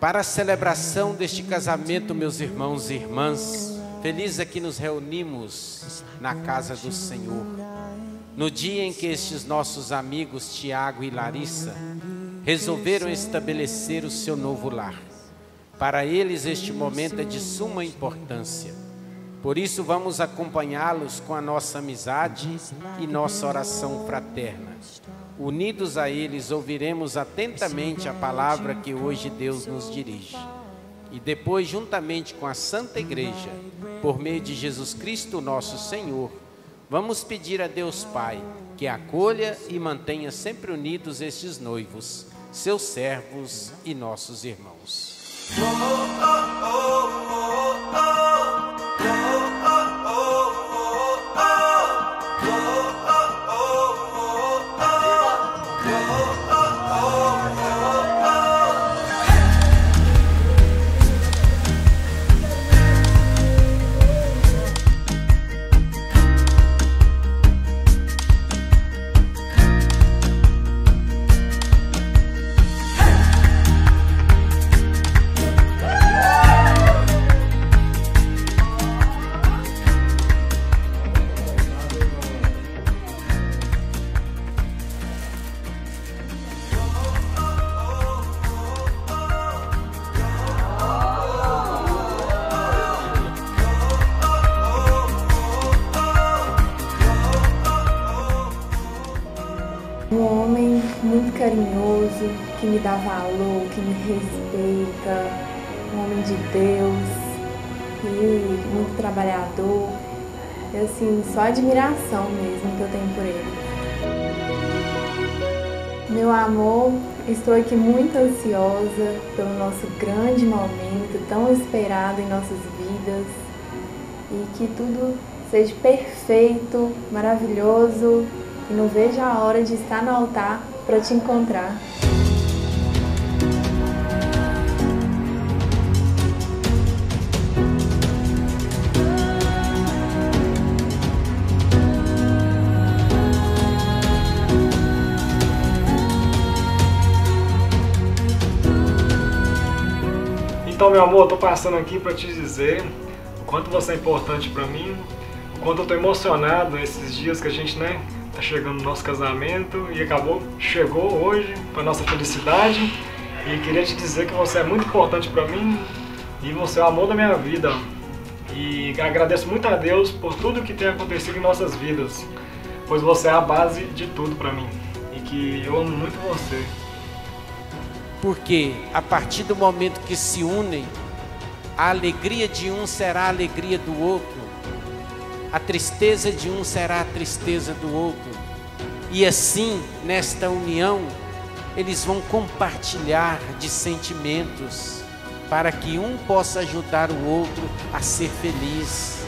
Para a celebração deste casamento, meus irmãos e irmãs, feliz é que nos reunimos na casa do Senhor. No dia em que estes nossos amigos Tiago e Larissa resolveram estabelecer o seu novo lar. Para eles, este momento é de suma importância. Por isso, vamos acompanhá-los com a nossa amizade e nossa oração fraterna. Unidos a eles, ouviremos atentamente a palavra que hoje Deus nos dirige. E depois, juntamente com a Santa Igreja, por meio de Jesus Cristo, nosso Senhor, vamos pedir a Deus Pai que acolha e mantenha sempre unidos estes noivos, seus servos e nossos irmãos. Oh, oh, carinhoso, que me dá valor, que me respeita, um homem de Deus e muito trabalhador. E assim, só admiração mesmo que eu tenho por ele. Meu amor, estou aqui muito ansiosa pelo nosso grande momento, tão esperado em nossas vidas, e que tudo seja perfeito, maravilhoso, e não vejo a hora de estar no altar para te encontrar. Então, meu amor, eu tô passando aqui para te dizer o quanto você é importante para mim, o quanto eu tô emocionado esses dias que a gente, né, tá chegando no nosso casamento e acabou, chegou hoje para nossa felicidade. E queria te dizer que você é muito importante para mim e você é o amor da minha vida. E agradeço muito a Deus por tudo que tem acontecido em nossas vidas, pois você é a base de tudo para mim e que eu amo muito você. Porque a partir do momento que se unem, a alegria de um será a alegria do outro a tristeza de um será a tristeza do outro. E assim, nesta união, eles vão compartilhar de sentimentos para que um possa ajudar o outro a ser feliz.